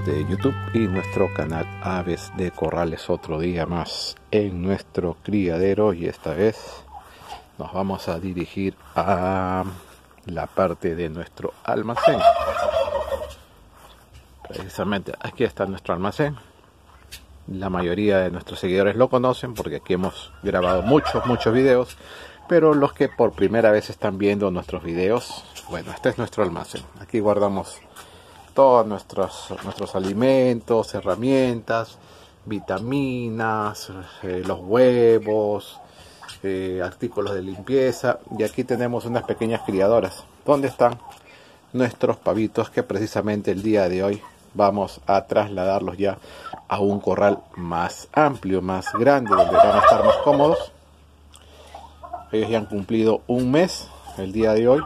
De YouTube y nuestro canal Aves de Corrales. Otro día más en nuestro criadero y esta vez nos vamos a dirigir a la parte de nuestro almacén. Precisamente aquí está nuestro almacén. La mayoría de nuestros seguidores lo conocen porque aquí hemos grabado muchos muchos videos pero los que por primera vez están viendo nuestros videos bueno este es nuestro almacén. Aquí guardamos todos nuestros, nuestros alimentos, herramientas, vitaminas, eh, los huevos, eh, artículos de limpieza. Y aquí tenemos unas pequeñas criadoras. ¿Dónde están nuestros pavitos que precisamente el día de hoy vamos a trasladarlos ya a un corral más amplio, más grande, donde van a estar más cómodos? Ellos ya han cumplido un mes el día de hoy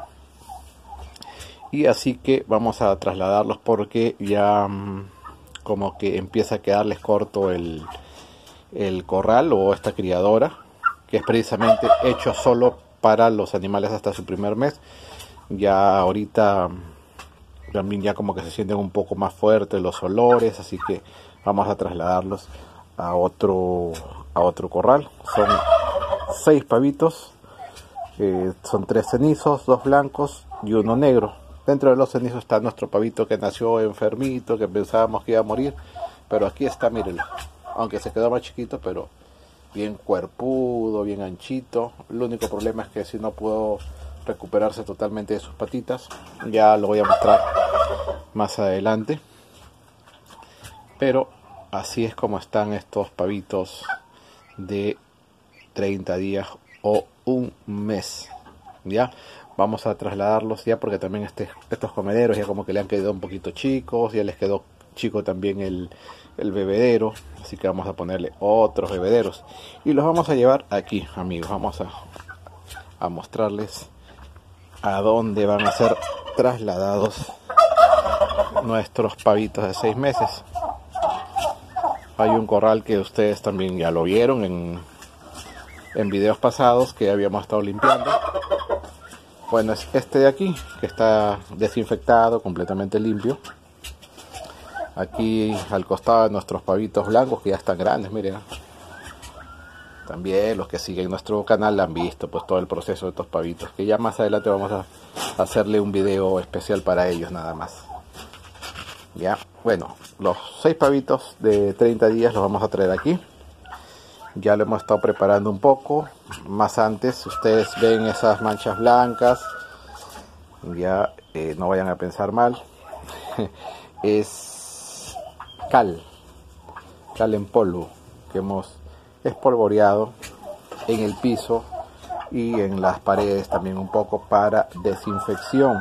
y así que vamos a trasladarlos porque ya mm, como que empieza a quedarles corto el, el corral o esta criadora que es precisamente hecho solo para los animales hasta su primer mes. Ya ahorita mm, también ya como que se sienten un poco más fuertes los olores así que vamos a trasladarlos a otro a otro corral. Son seis pavitos eh, son tres cenizos dos blancos y uno negro Dentro de los cenizos está nuestro pavito que nació enfermito, que pensábamos que iba a morir. Pero aquí está, mírenlo. Aunque se quedó más chiquito, pero bien cuerpudo, bien anchito. El único problema es que si no puedo recuperarse totalmente de sus patitas. Ya lo voy a mostrar más adelante. Pero así es como están estos pavitos de 30 días o un mes. ¿Ya? Vamos a trasladarlos ya porque también este, estos comederos ya como que le han quedado un poquito chicos, ya les quedó chico también el, el bebedero, así que vamos a ponerle otros bebederos y los vamos a llevar aquí amigos, vamos a, a mostrarles a dónde van a ser trasladados nuestros pavitos de seis meses. Hay un corral que ustedes también ya lo vieron en, en videos pasados que habíamos estado limpiando bueno, es este de aquí, que está desinfectado, completamente limpio. Aquí al costado de nuestros pavitos blancos, que ya están grandes, miren. También los que siguen nuestro canal han visto pues todo el proceso de estos pavitos, que ya más adelante vamos a hacerle un video especial para ellos nada más. Ya, bueno, los seis pavitos de 30 días los vamos a traer aquí ya lo hemos estado preparando un poco. Más antes ustedes ven esas manchas blancas. Ya eh, no vayan a pensar mal. Es cal. Cal en polvo que hemos espolvoreado en el piso y en las paredes también un poco para desinfección.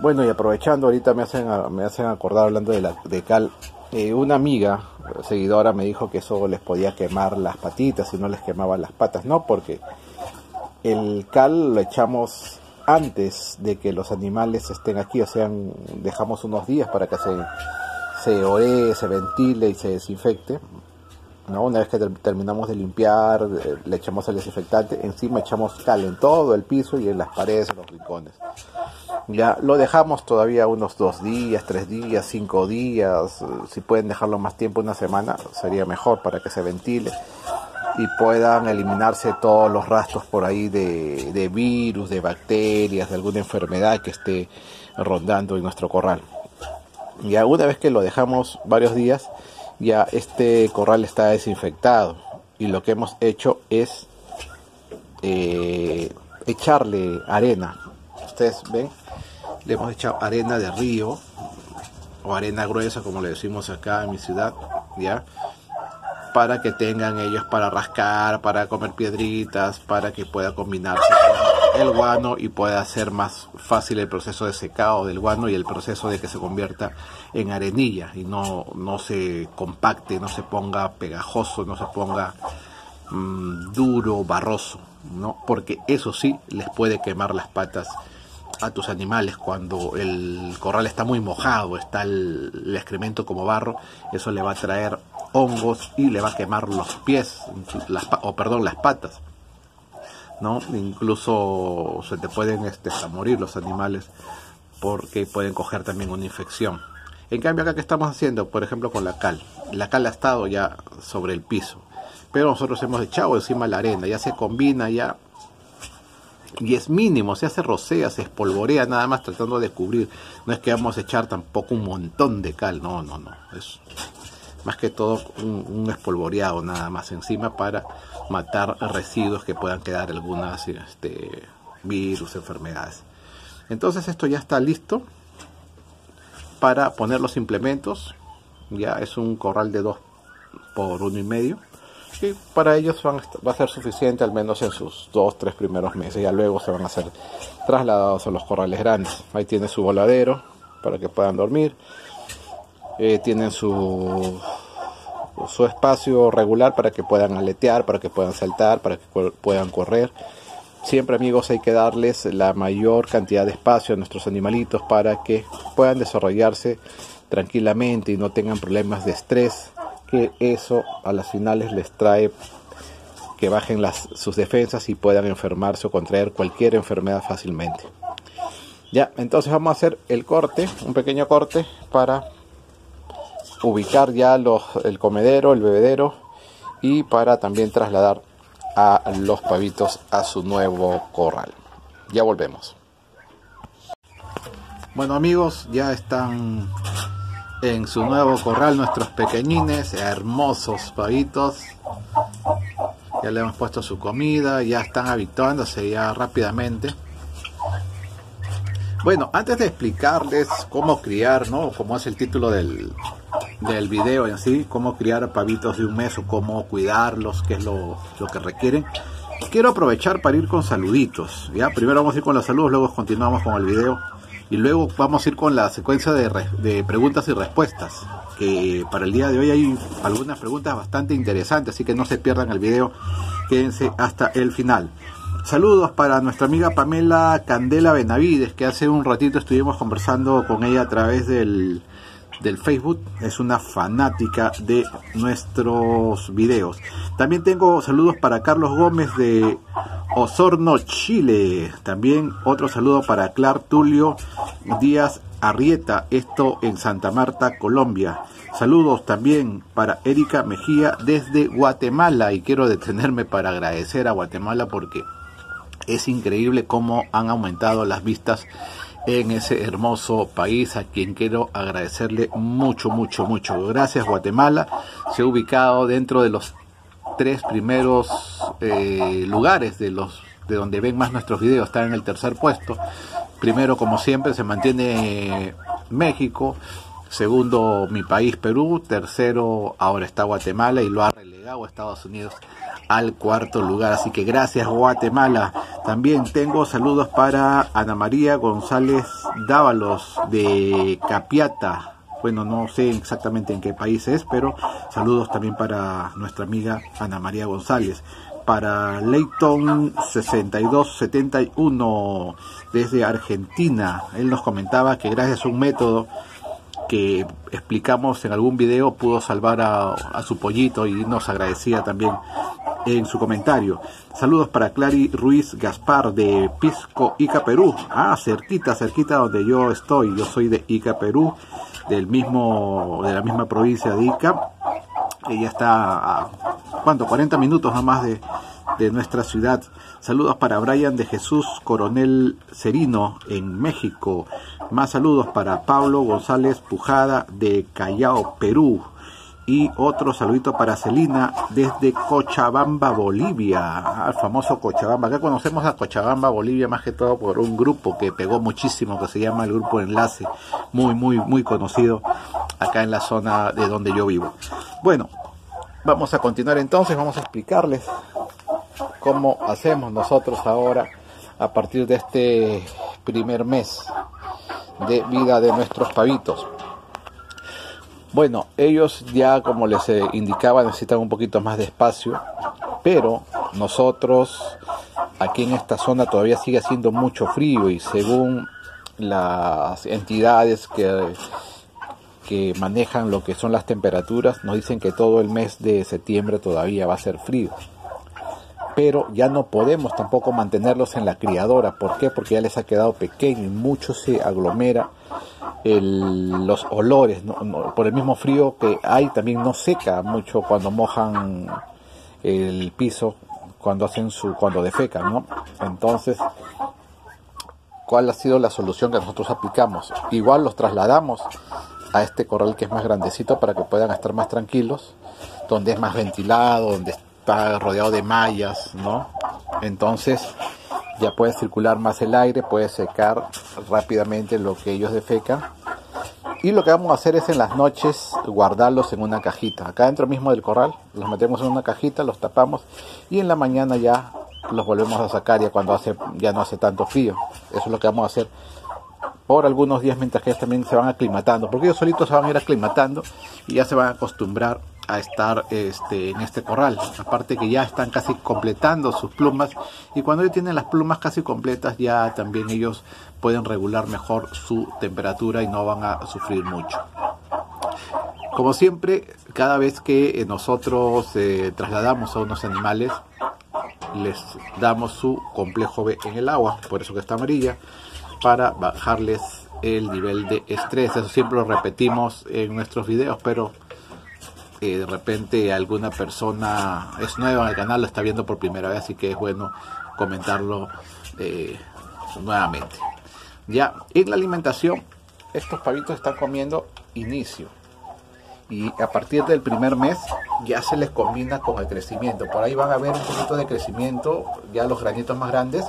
Bueno y aprovechando ahorita me hacen me hacen acordar hablando de la de cal eh, una amiga seguidora me dijo que eso les podía quemar las patitas y no les quemaba las patas. No, porque el cal lo echamos antes de que los animales estén aquí, o sea, dejamos unos días para que se, se ore, se ventile y se desinfecte. ¿no? Una vez que terminamos de limpiar, eh, le echamos el desinfectante, encima echamos cal en todo el piso y en las paredes, en los rincones. Ya lo dejamos todavía unos dos días, tres días, cinco días. Si pueden dejarlo más tiempo, una semana, sería mejor para que se ventile y puedan eliminarse todos los rastros por ahí de, de virus, de bacterias, de alguna enfermedad que esté rondando en nuestro corral. Ya una vez que lo dejamos varios días, ya este corral está desinfectado y lo que hemos hecho es eh, echarle arena. Ustedes ven, le hemos echado arena de río o arena gruesa como le decimos acá en mi ciudad, ¿ya? Para que tengan ellos para rascar, para comer piedritas, para que pueda combinarse el guano y pueda ser más fácil el proceso de secado del guano y el proceso de que se convierta en arenilla y no, no se compacte, no se ponga pegajoso, no se ponga mm, duro, barroso, ¿no? Porque eso sí les puede quemar las patas a tus animales cuando el corral está muy mojado, está el, excremento como barro, eso le va a traer hongos y le va a quemar los pies, las, o perdón, las patas. ¿no? Incluso se te pueden este, morir los animales porque pueden coger también una infección. En cambio acá que estamos haciendo, por ejemplo con la cal, la cal ha estado ya sobre el piso, pero nosotros hemos echado encima la arena, ya se combina ya y es mínimo, se hace rocea, se espolvorea nada más tratando de cubrir. No es que vamos a echar tampoco un montón de cal, no, no, no. Es más que todo un, espolvoreado nada más encima para matar residuos que puedan quedar algunas este, virus, enfermedades. Entonces esto ya está listo para poner los implementos. Ya es un corral de 2 por uno y medio y para ellos va a ser suficiente al menos en sus dos, tres primeros meses. Ya luego se van a ser trasladados a los corrales grandes. Ahí tiene su voladero para que puedan dormir. Eh, tienen su, su espacio regular para que puedan aletear, para que puedan saltar, para que puedan correr. Siempre amigos hay que darles la mayor cantidad de espacio a nuestros animalitos para que puedan desarrollarse tranquilamente y no tengan problemas de estrés que eso a las finales les trae que bajen las, sus defensas y puedan enfermarse o contraer cualquier enfermedad fácilmente. Ya, entonces vamos a hacer el corte, un pequeño corte para ubicar ya los, el comedero, el bebedero y para también trasladar a los pavitos a su nuevo corral. Ya volvemos. Bueno amigos, ya están en su nuevo corral nuestros pequeñines, hermosos pavitos. Ya le hemos puesto su comida, ya están habituándose ya rápidamente. Bueno, antes de explicarles cómo criar, ¿no? Como es el título del, del video en sí, cómo criar pavitos de un mes cómo cuidarlos, qué es lo, lo que requieren. Quiero aprovechar para ir con saluditos, ¿ya? Primero vamos a ir con los saludos, luego continuamos con el video y luego vamos a ir con la secuencia de, preguntas y respuestas, que para el día de hoy hay algunas preguntas bastante interesantes, así que no se pierdan el video, quédense hasta el final. Saludos para nuestra amiga Pamela Candela Benavides, que hace un ratito estuvimos conversando con ella a través del, del Facebook, es una fanática de nuestros videos. También tengo saludos para Carlos Gómez de Osorno, Chile. También otro saludo para Clar Tulio Díaz Arrieta, esto en Santa Marta, Colombia. Saludos también para Erika Mejía desde Guatemala y quiero detenerme para agradecer a Guatemala porque es increíble cómo han aumentado las vistas en ese hermoso país a quien quiero agradecerle mucho, mucho, mucho. Gracias Guatemala. Se ha ubicado dentro de los tres primeros eh, lugares de los de donde ven más nuestros videos. Está en el tercer puesto. Primero, como siempre, se mantiene México. Segundo, mi país, Perú. Tercero, ahora está Guatemala y lo ha relegado a Estados Unidos al cuarto lugar. Así que gracias Guatemala. También tengo saludos para Ana María González Dávalos de Capiata. Bueno, no sé exactamente en qué país es, pero saludos también para nuestra amiga Ana María González. Para Leighton 6271 desde Argentina. Él nos comentaba que gracias a un método que explicamos en algún video pudo salvar a, su pollito y nos agradecía también en su comentario. Saludos para Clary Ruiz Gaspar de Pisco, Ica, Perú. Ah, cerquita, cerquita donde yo estoy. Yo soy de Ica, Perú, del mismo, de la misma provincia de Ica. Ella está a, ¿cuánto? 40 minutos nomás de, de nuestra ciudad. Saludos para Brian de Jesús Coronel Cerino en México. Más saludos para Pablo González Pujada de Callao, Perú. Y otro saludito para Celina desde Cochabamba, Bolivia. Al famoso Cochabamba. Acá conocemos a Cochabamba, Bolivia, más que todo por un grupo que pegó muchísimo, que se llama el Grupo Enlace. Muy, muy, muy conocido acá en la zona de donde yo vivo. Bueno, vamos a continuar entonces. Vamos a explicarles cómo hacemos nosotros ahora a partir de este primer mes de vida de nuestros pavitos. Bueno, ellos ya como les eh, indicaba necesitan un poquito más de espacio, pero nosotros aquí en esta zona todavía sigue haciendo mucho frío y según las entidades que, que manejan lo que son las temperaturas nos dicen que todo el mes de septiembre todavía va a ser frío. Pero ya no podemos tampoco mantenerlos en la criadora. ¿Por qué? Porque ya les ha quedado pequeño y mucho se aglomera los olores, por el mismo frío que hay, también no seca mucho cuando mojan el piso, cuando hacen su, cuando defecan, ¿no? Entonces, ¿cuál ha sido la solución que nosotros aplicamos? Igual los trasladamos a este corral que es más grandecito para que puedan estar más tranquilos, donde es más ventilado, donde está rodeado de mallas, ¿no? Entonces, ya puede circular más el aire, puede secar rápidamente lo que ellos defecan. Y lo que vamos a hacer es en las noches guardarlos en una cajita. Acá dentro mismo del corral, los metemos en una cajita, los tapamos y en la mañana ya los volvemos a sacar ya cuando hace, ya no hace tanto frío. Eso es lo que vamos a hacer por algunos días mientras que ellos también se van aclimatando, porque ellos solitos se van a ir aclimatando y ya se van a acostumbrar a estar este, en este corral. Aparte que ya están casi completando sus plumas y cuando ellos tienen las plumas casi completas ya también ellos pueden regular mejor su temperatura y no van a sufrir mucho. Como siempre, cada vez que nosotros eh, trasladamos a unos animales, les damos su complejo B en el agua, por eso que está amarilla, para bajarles el nivel de estrés. Eso siempre lo repetimos en nuestros videos, pero de repente alguna persona es nueva el canal, lo está viendo por primera vez, así que es bueno comentarlo eh, nuevamente. Ya, en la alimentación, estos pavitos están comiendo inicio. Y a partir del primer mes ya se les combina con el crecimiento. Por ahí van a ver un poquito de crecimiento, ya los granitos más grandes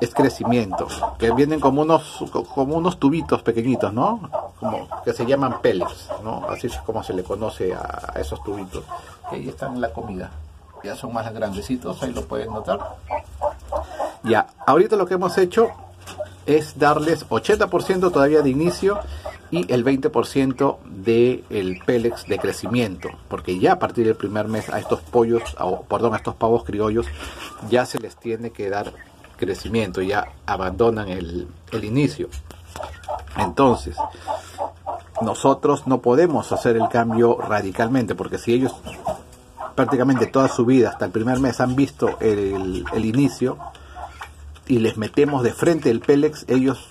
es crecimiento, que vienen como unos, como unos tubitos pequeñitos, ¿no? Como que se llaman pellets, ¿no? Así es como se le conoce a, esos tubitos. Y ahí están la comida. Ya son más grandecitos, ahí lo pueden notar. Ya, ahorita lo que hemos hecho es darles 80% todavía de inicio y el 20% del el Pélex de crecimiento, porque ya a partir del primer mes a estos pollos, perdón, a estos pavos criollos, ya se les tiene que dar crecimiento, ya abandonan el, inicio. Entonces, nosotros no podemos hacer el cambio radicalmente, porque si ellos prácticamente toda su vida, hasta el primer mes, han visto el, inicio y les metemos de frente el Pélex, ellos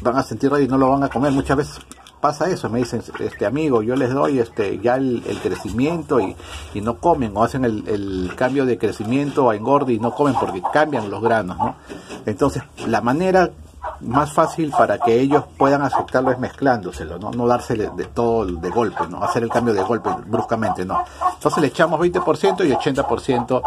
van a sentir y no lo van a comer. Muchas veces pasa eso, me dicen, este amigo, yo les doy este ya el, crecimiento y, no comen, o hacen el, cambio de crecimiento a engorde y no comen porque cambian los granos, ¿no? Entonces, la manera más fácil para que ellos puedan aceptarlo es mezclándoselo, no, no darse de, todo de golpe, no hacer el cambio de golpe bruscamente, no. Entonces le echamos 20% y 80%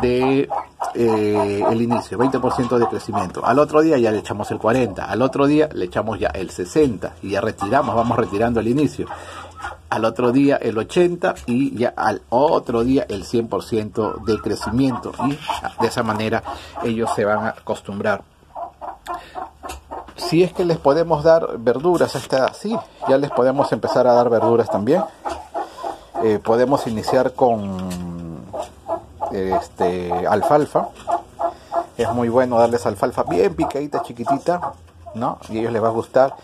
de eh, el inicio, 20% de crecimiento. Al otro día ya le echamos el 40, al otro día le echamos ya el 60 y ya retiramos, vamos retirando el inicio. Al otro día el 80 y ya al otro día el 100% de crecimiento y de esa manera ellos se van a acostumbrar. Si es que les podemos dar verduras hasta así, ya les podemos empezar a dar verduras también. Eh, podemos iniciar con este, alfalfa. Es muy bueno darles alfalfa bien picadita, chiquitita, ¿no? Y a ellos les va a gustar.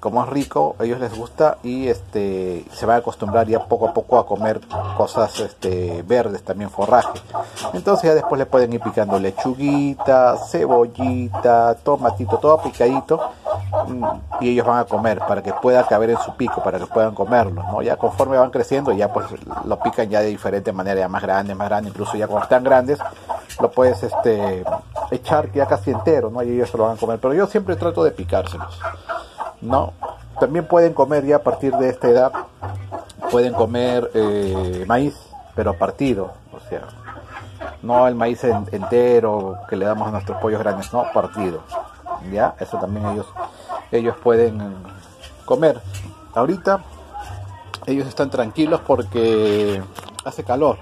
Como es rico, a ellos les gusta y este se van a acostumbrar ya poco a poco a comer cosas este, verdes, también forraje. Entonces ya después le pueden ir picando lechuguita, cebollita, tomatito, todo picadito mm, y ellos van a comer para que pueda caber en su pico, para que puedan comerlo, ¿no? Ya conforme van creciendo, ya pues lo pican ya de diferente manera, ya más grandes, más grandes, incluso ya cuando están grandes, lo puedes este echar ya casi entero, ¿no? Y ellos se lo van a comer, pero yo siempre trato de picárselos, ¿no? También pueden comer ya a partir de esta edad, pueden comer eh, maíz, pero partido, o sea, no el maíz entero que le damos a nuestros pollos grandes, no, partido, ¿ya? Eso también ellos ellos pueden comer. Ahorita ellos están tranquilos porque hace calor.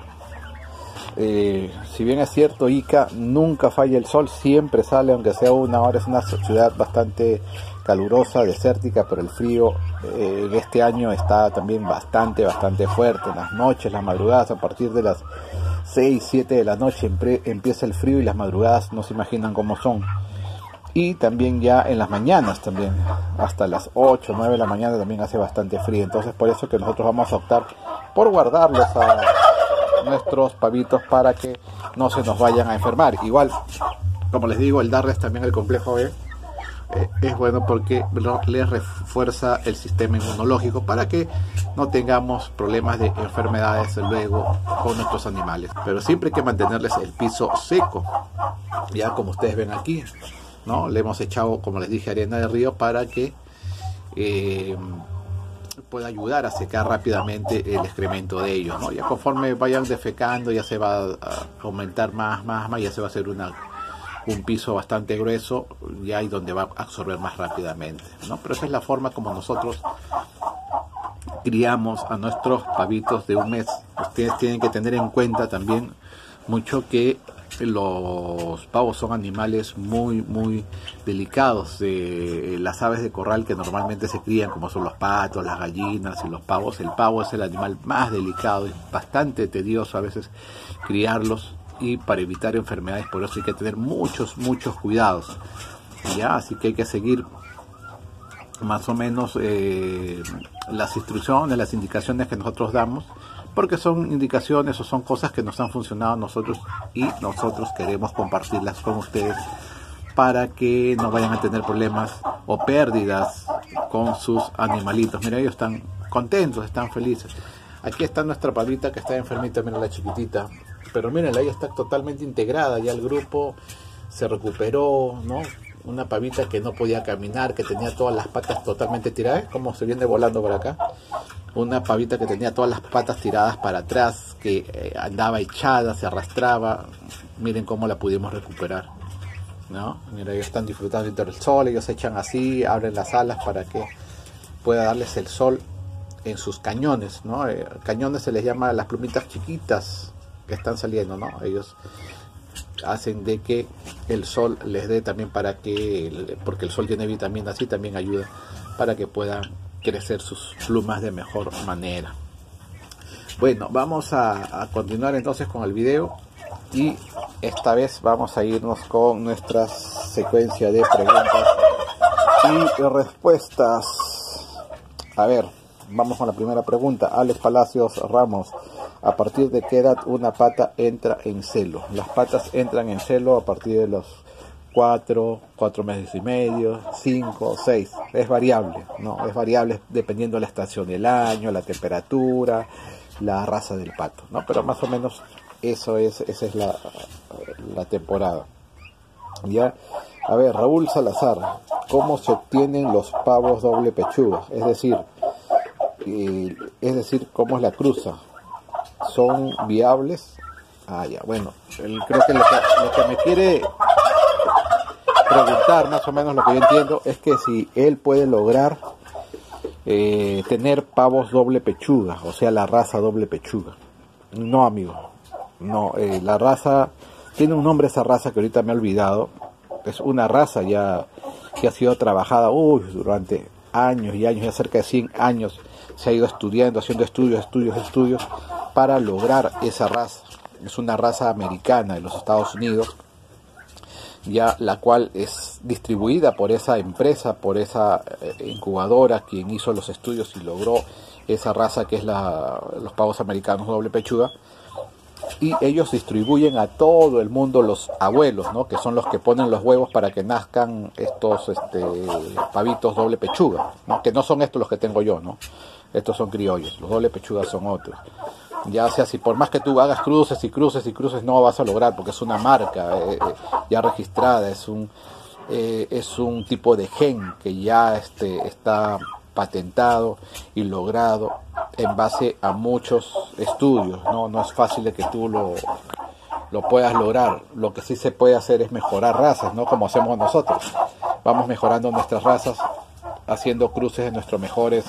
Eh, si bien es cierto, Ica nunca falla el sol, siempre sale, aunque sea una hora. Es una ciudad bastante calurosa, desértica, pero el frío eh, en este año está también bastante, bastante fuerte. En las noches, las madrugadas, a partir de las 6, 7 de la noche empieza el frío y las madrugadas no se imaginan cómo son. Y también ya en las mañanas también hasta las 8 9 de la mañana también hace bastante frío. Entonces por eso que nosotros vamos a optar por guardarlos a nuestros pavitos para que no se nos vayan a enfermar. Igual como les digo el darles también el complejo B eh, es bueno porque les refuerza el sistema inmunológico para que no tengamos problemas de enfermedades luego con nuestros animales. Pero siempre hay que mantenerles el piso seco. Ya como ustedes ven aquí, ¿no? Le hemos echado, como les dije, arena de río para que eh, pueda ayudar a secar rápidamente el excremento de ellos. ¿no? Ya conforme vayan defecando ya se va a aumentar más, más, más, ya se va a hacer una, un piso bastante grueso, ya hay donde va a absorber más rápidamente. ¿no? Pero esa es la forma como nosotros criamos a nuestros pavitos de un mes. Ustedes tienen que tener en cuenta también mucho que los pavos son animales muy muy delicados de las aves de corral que normalmente se crían como son los patos las gallinas y los pavos el pavo es el animal más delicado y bastante tedioso a veces criarlos y para evitar enfermedades por eso hay que tener muchos muchos cuidados ya así que hay que seguir más o menos eh, las instrucciones las indicaciones que nosotros damos porque son indicaciones o son cosas que nos han funcionado nosotros y nosotros queremos compartirlas con ustedes para que no vayan a tener problemas o pérdidas con sus animalitos. Mira, ellos están contentos, están felices. Aquí está nuestra pavita que está enfermita, mira la chiquitita. Pero miren, ella está totalmente integrada, ya el grupo se recuperó, ¿no? Una pavita que no podía caminar, que tenía todas las patas totalmente tiradas, como se viene volando por acá una pavita que tenía todas las patas tiradas para atrás, que eh, andaba echada, se arrastraba. Miren cómo la pudimos recuperar. ¿no? Mira, ellos están disfrutando del sol, ellos se echan así, abren las alas para que pueda darles el sol en sus cañones. ¿no? Eh, cañones se les llama las plumitas chiquitas están saliendo. ¿no? Ellos hacen de que el sol les dé también para que, porque el sol tiene vitaminas y también ayuda para que puedan crecer sus plumas de mejor manera. Bueno, vamos a, continuar entonces con el video y esta vez vamos a irnos con nuestra secuencia de preguntas y respuestas. A ver, vamos con la primera pregunta. Alex Palacios Ramos, ¿a partir de qué edad una pata entra en celo? Las patas entran en celo a partir de los cuatro, cuatro meses y medio, cinco, seis, es variable, ¿no? Es variable dependiendo de la estación del año, la temperatura, la raza del pato, ¿no? Pero más o menos eso es, esa es la, la temporada. Ya, a ver, Raúl Salazar, ¿cómo se obtienen los pavos doble pechuga? Es decir, eh, es decir, ¿cómo es la cruza? ¿Son viables? Ah, ya, bueno, creo que lo que me quiere preguntar más o menos lo que yo entiendo es que si él puede lograr eh, tener pavos doble pechuga, o sea, la raza doble pechuga. No, amigo, no, eh, la raza, tiene un nombre esa raza que ahorita me he olvidado, es una raza ya que ha sido trabajada durante años y años, ya cerca de 100 años, se ha ido estudiando, haciendo estudios, estudios, estudios, para lograr esa raza. Es una raza americana de los Estados Unidos, ya la cual es distribuida por esa empresa, por esa eh, incubadora quien hizo los estudios y logró esa raza que es la, los pavos americanos doble pechuga y ellos distribuyen a todo el mundo los abuelos, ¿no? que son los que ponen los huevos para que nazcan estos este, pavitos doble pechuga, ¿no? que no son estos los que tengo yo, ¿no? Estos son criollos, los doble pechugas son otros. Ya sea si por más que tú hagas cruces y cruces y cruces no vas a lograr porque es una marca eh, eh, ya registrada es un eh, es un tipo de gen que ya este está patentado y logrado en base a muchos estudios no no es fácil de que tú lo lo puedas lograr. Lo que sí se puede hacer es mejorar razas no como hacemos nosotros. Vamos mejorando nuestras razas haciendo cruces de nuestros mejores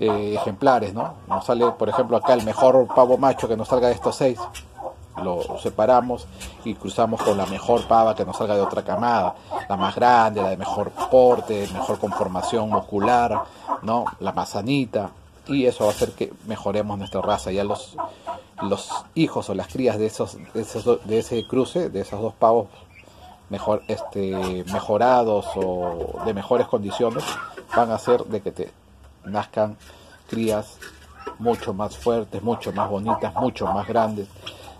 eh, ejemplares, ¿no? Nos sale, por ejemplo, acá el mejor pavo macho que nos salga de estos seis, lo separamos y cruzamos con la mejor pava que nos salga de otra camada, la más grande, la de mejor porte, mejor conformación muscular, ¿no? La más sanita, y eso va a hacer que mejoremos nuestra raza. Ya los, los hijos o las crías de esos, de, esos, de ese cruce, de esos dos pavos mejor, este, mejorados o de mejores condiciones, van a hacer de que te nazcan crías mucho más fuertes, mucho más bonitas, mucho más grandes,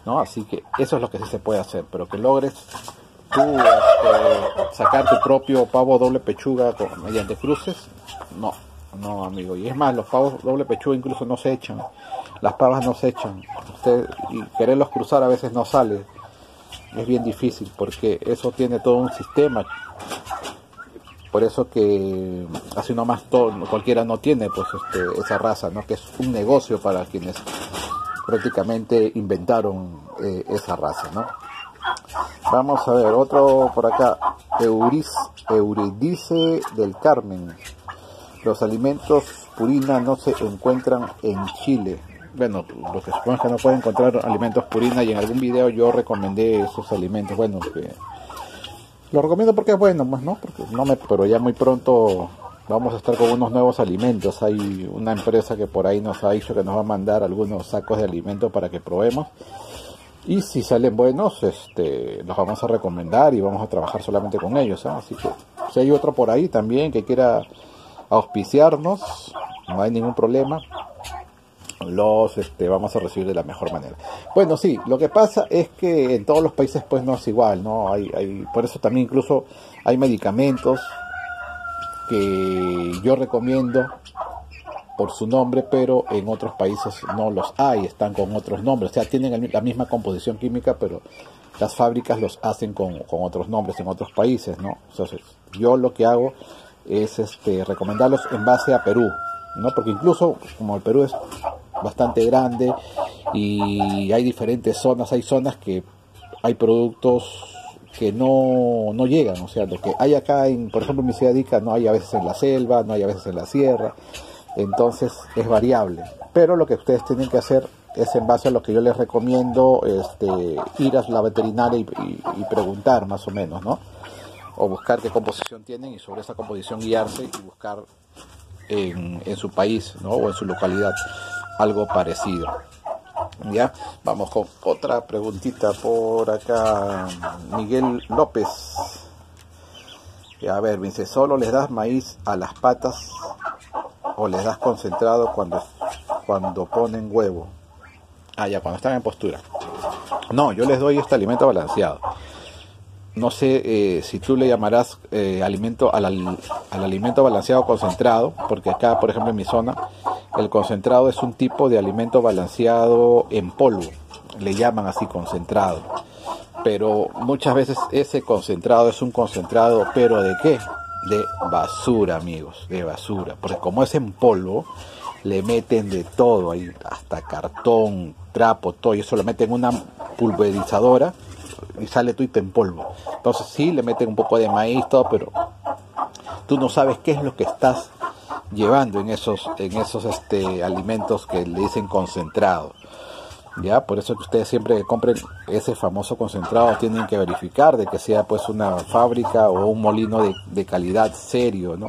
¿no? Así que eso es lo que sí se puede hacer, pero que logres tú este, sacar tu propio pavo doble pechuga mediante cruces, no, no amigo. Y es más, los pavos doble pechuga incluso no se echan, las pavas no se echan. Usted y quererlos cruzar a veces no sale, es bien difícil porque eso tiene todo un sistema. Por eso que así nomás todo, cualquiera no tiene pues este, esa raza, ¿no? Que es un negocio para quienes prácticamente inventaron eh, esa raza, ¿no? Vamos a ver, otro por acá, Euris, Euridice del Carmen. Los alimentos purina no se encuentran en Chile. Bueno, lo que supongo es que no pueden encontrar alimentos purina y en algún video yo recomendé esos alimentos. Bueno, que lo recomiendo porque es bueno, pues no, porque no me, pero ya muy pronto vamos a estar con unos nuevos alimentos. Hay una empresa que por ahí nos ha dicho que nos va a mandar algunos sacos de alimentos para que probemos. Y si salen buenos, este, los vamos a recomendar y vamos a trabajar solamente con ellos. Así que si hay otro por ahí también que quiera auspiciarnos, no hay ningún problema. Los este, vamos a recibir de la mejor manera. Bueno, sí, lo que pasa es que en todos los países pues no es igual, ¿no? Hay, hay, por eso también incluso hay medicamentos que yo recomiendo por su nombre, pero en otros países no los hay, están con otros nombres, o sea, tienen la misma composición química, pero las fábricas los hacen con, otros nombres en otros países, ¿no? Entonces, yo lo que hago es este, recomendarlos en base a Perú, ¿no? Porque incluso, como el Perú es bastante grande y hay diferentes zonas, hay zonas que hay productos que no, no llegan, o sea, lo que hay acá, en, por ejemplo, en mi ciudad no hay a veces en la selva, no hay a veces en la sierra, entonces es variable. Pero lo que ustedes tienen que hacer es en base a lo que yo les recomiendo, este, ir a la veterinaria y, preguntar más o menos, ¿no? O buscar qué composición tienen y sobre esa composición guiarse y buscar en, en su país, ¿no? O en su localidad algo parecido. Ya, vamos con otra preguntita por acá. Miguel López. A ver, dice, ¿solo les das maíz a las patas o les das concentrado cuando, cuando ponen huevo? Ah, ya, cuando están en postura. No, yo les doy este alimento balanceado. No sé eh, si tú le llamarás eh, alimento al, al, alimento balanceado concentrado, porque acá, por ejemplo, en mi zona, el concentrado es un tipo de alimento balanceado en polvo. Le llaman así concentrado. Pero muchas veces ese concentrado es un concentrado, pero ¿de qué? de basura, amigos, de basura. Porque como es en polvo, le meten de todo ahí, hasta cartón, trapo, todo, y eso lo meten en una pulverizadora y sale todo en polvo. Entonces sí, le meten un poco de maíz, todo, pero tú no sabes qué es lo que estás llevando en esos, en esos este, alimentos que le dicen concentrado. ya por eso que ustedes siempre compren ese famoso concentrado tienen que verificar de que sea pues una fábrica o un molino de, de calidad serio no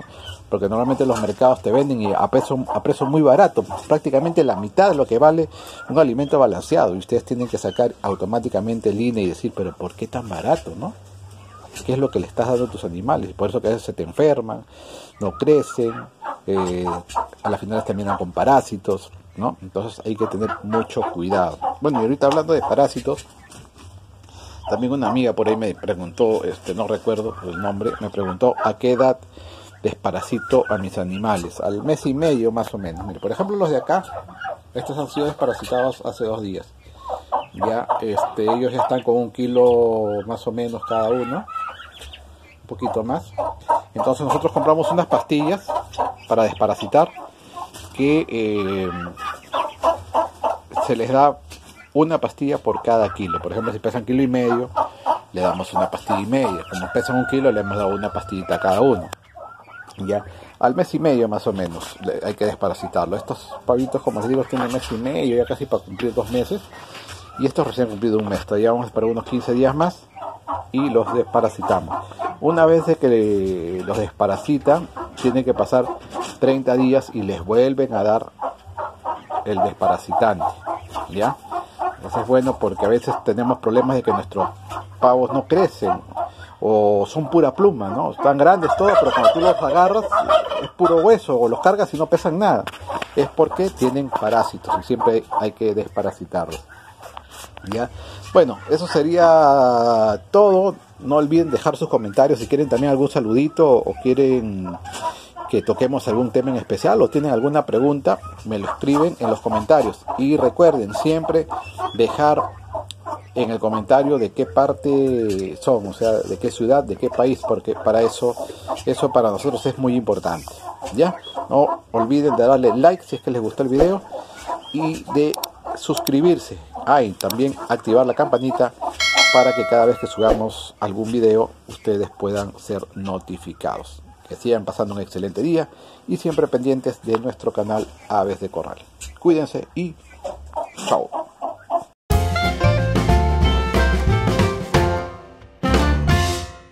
porque normalmente los mercados te venden y a precio, a precio muy barato prácticamente la mitad de lo que vale un alimento balanceado y ustedes tienen que sacar automáticamente línea y decir pero por qué tan barato no qué es lo que le estás dando a tus animales por eso que a veces se te enferman no crecen eh, a las finales terminan con parásitos ¿no? Entonces hay que tener mucho cuidado. Bueno, y ahorita hablando de parásitos, también una amiga por ahí me preguntó, este, no recuerdo el nombre, me preguntó a qué edad desparasito a mis animales. Al mes y medio más o menos. Mire, por ejemplo los de acá, estos han sido desparasitados hace dos días. Ya, este, ellos están con un kilo más o menos cada uno, un poquito más. Entonces nosotros compramos unas pastillas para desparasitar que eh, se les da una pastilla por cada kilo. Por ejemplo, si pesan kilo y medio, le damos una pastilla y media. Como pesan un kilo, le hemos dado una pastillita a cada uno. Ya, al mes y medio más o menos hay que desparasitarlo. Estos pavitos, como les digo, tienen mes y medio, ya casi para cumplir dos meses. Y estos recién cumplido un mes. Todavía vamos a esperar unos 15 días más y los desparasitamos. Una vez que los desparasitan, tienen que pasar 30 días y les vuelven a dar el desparasitante. ¿Ya? Eso es bueno porque a veces tenemos problemas de que nuestros pavos no crecen o son pura pluma, ¿no? Están grandes todos, pero cuando tú los agarras es puro hueso o los cargas y no pesan nada. Es porque tienen parásitos y siempre hay que desparasitarlos. Bueno, eso sería todo no olviden dejar sus comentarios si quieren también algún saludito o quieren que toquemos algún tema en especial o tienen alguna pregunta, me lo escriben en los comentarios. Y recuerden siempre dejar en el comentario de qué parte son, o sea, de qué ciudad, de qué país, porque para eso, eso para nosotros es muy importante. ¿Ya? No olviden de darle like si es que les gustó el video y de suscribirse. Ah, también activar la campanita para que cada vez que subamos algún video ustedes puedan ser notificados. Que sigan pasando un excelente día y siempre pendientes de nuestro canal Aves de Corral. Cuídense y chao.